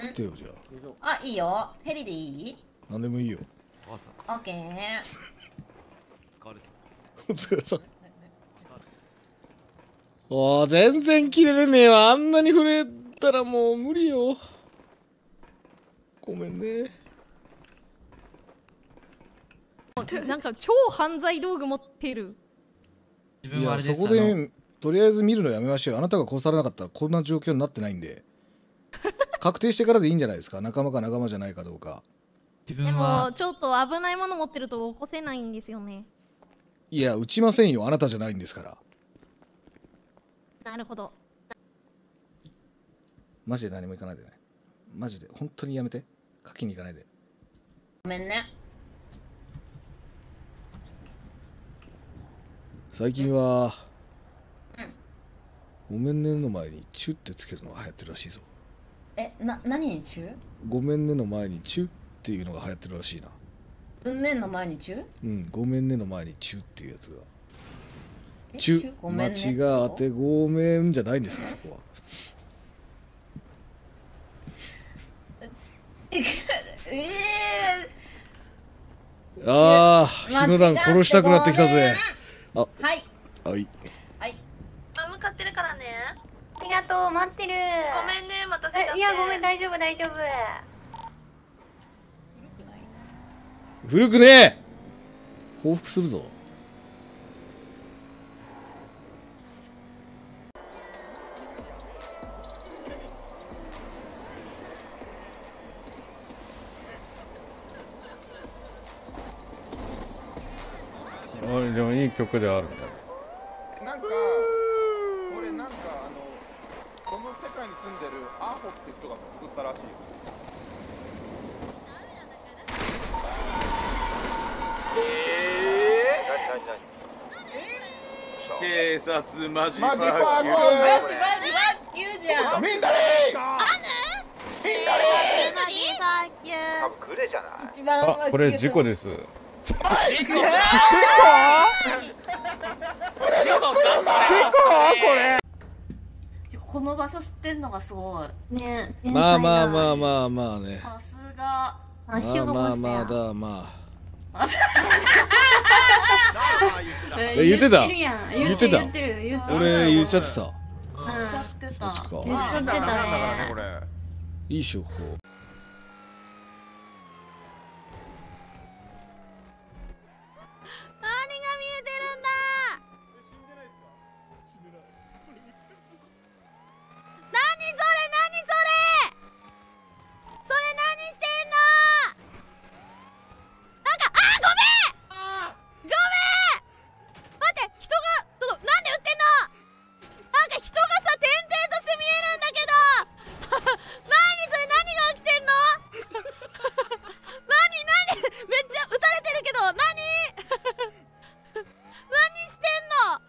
送ってよじゃあ。あいいよ。ヘリでいい？何でもいいよ。オッケーお疲れさんおー全然切れれねえわ。あんなに触れたらもう無理よ。ごめんね。なんか超犯罪道具持ってる。いやそこでとりあえず見るのやめましょうあなたが殺されなかったらこんな状況になってないんで確定してからでいいんじゃないですか？仲間か仲間じゃないかどうか。でもちょっと危ないもの持ってると起こせないんですよね。いや撃ちませんよ。あなたじゃないんですから。なるほど。マジで何も行かないでね。マジで本当にやめて。書きに行かないで。ごめんね。最近は「ごめんね」の前に「チュ」ってつけるのが流行ってるらしいぞえな何に中「ごめんね」の前に「チュ」っていうのが流行ってるらしいな。うんねんの前に中うん「ごめんね」の前に「チュ」っていうやつが。えチュチュごめんね。間違ってごめんじゃないんですかそこは。えああ日野蘭殺したくなってきたぜ。あはい。はいあ向かってるからねありがとう、待ってる。ごめんね待たせちゃってえいや、ごめん、大丈夫、大丈夫。古くねえ報復するぞあでもいい曲であるねなん警察マジファクマジファークマジマジマジ言うじゃんみんなで多分グレじゃない一番あこれ事故です事故事故この場所知ってんのがすごいねまあまあまあまあまあねさすがまあまあまあだまあ え言ってた？言ってた言ってる言ってる。俺言っちゃってた。やってた。言っちゃってたね。いい証拠何が見えてるんだ何それ何それそれ何してんのなんかあーごめんごめん待って人がちょっとなんで撃ってんのなんか人がさ点々として見えるんだけど何それ何が起きてんの何何めっちゃ撃たれてるけど何何してんの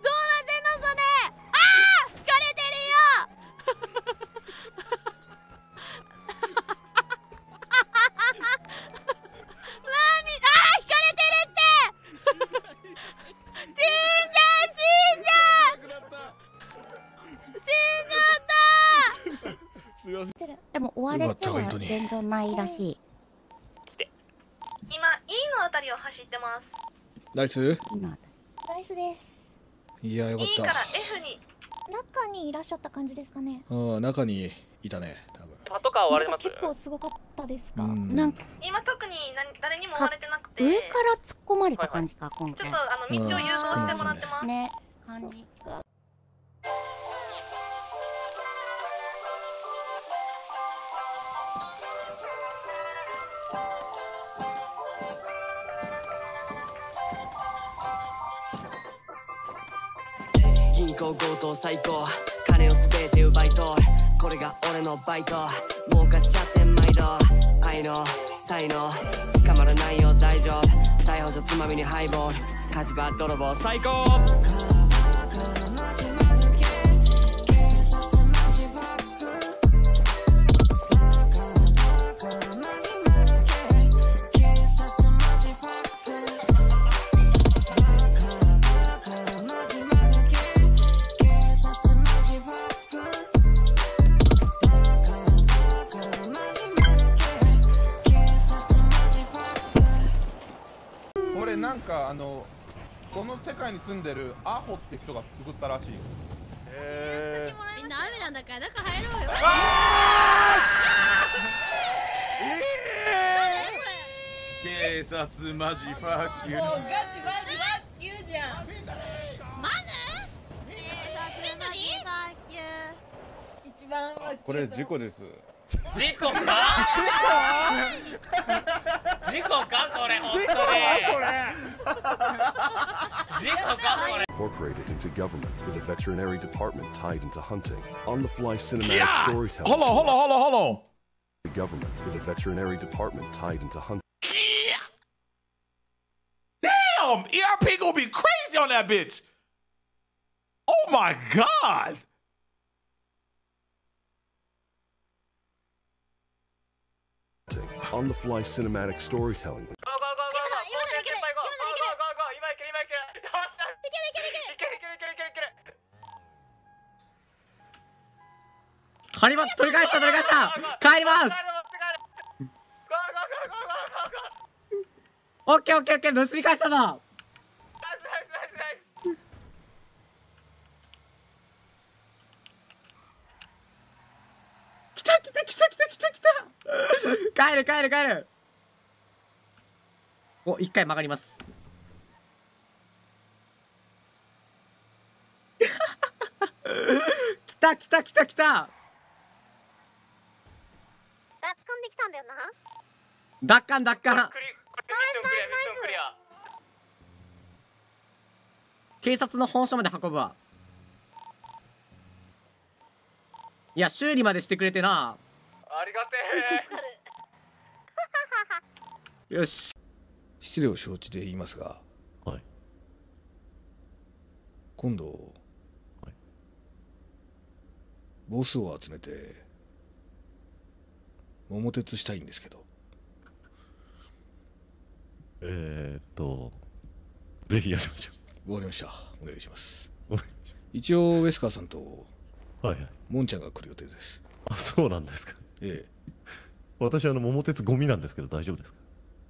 どうなってんのそれああ引かれてるよ何ああ引かれてるって死んじゃう死んじゃう死んじゃったすいませんでも追われてよかったは本当に全然ないらしい。今 E のあたりを走ってますナイス？今ナイスです。いやよかっ E たから F に中にいらっしゃった感じですかね。ああ中にいたね多分パトカー追われなんかます結構すごかったですか？うんなんか今特に何誰にも追われてなくて上から突っ込まれた感じか、今回ちょっと。あの道を誘導してもらってますね。感銀行強盗最高。金を全て奪い取る。これが俺のバイト。儲かっちゃって毎度。愛の才能捕まらないよ。大丈夫。逮捕状つまみにハイボール。火事場泥棒最高。この世界に住んでるアホって人が作ったらしいへえみんな雨なんだから中入ろうよ。警察マジファッキュもうガチマジファッキューじゃん。マヌ警察マジファッキュー。一番はこれ事故です。事故か？事故かこれ本当に事故かこれ Incorporated into government with a veterinary department tied into hunting. On the fly cinematic Yeah! storytelling. Hold on, hold on, hold on, hold on. The government with a veterinary department tied into hunting. Damn! ERP gonna be crazy on that bitch. Oh my god! On the fly cinematic storytelling. 借りま取り返した取り返した帰りますオッケーオッケーオッケー盗み返したぞ来た来た来た来た来た来た帰る帰る帰る。お一回曲がります。来た来た来た来た。奪還できたんだよな奪還奪還。警察の本署まで運ぶわ。いや修理までしてくれてな。ありがてえよし。失礼を承知で言いますが、今度、ボスを集めて桃鉄したいんですけど。えー、っと、ぜひやりましょわかりました。お願いします。一応ウェスカーさんとはいはい。モンちゃんが来る予定です。あ、そうなんですか。ええ。私、あの、桃鉄ゴミなんですけど、大丈夫ですか？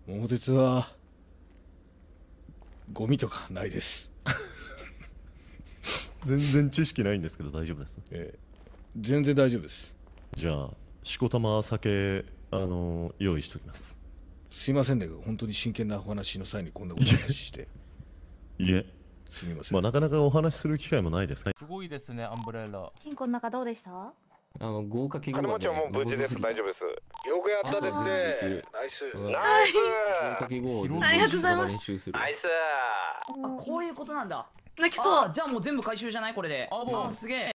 桃鉄はゴミとかないです 全然知識ないんですけど、大丈夫です？ええ。全然大丈夫です。じゃあ、しこたま酒、あのー用意しておきます。すいませんね本当に真剣なお話の際にこんなこと話していえ。すみません。まあ、なかなかお話しする機会もないです。すごいですね、アンブレラ。金庫の中どうでした？あの豪華金金持ちはもう無事です。大丈夫です。よくやったですねナイス。ナイス。豪華記号をありがとうございます練習する。ナイス。あこういうことなんだ。泣きそう。あじゃあもう全部回収じゃない？これで。あすげえ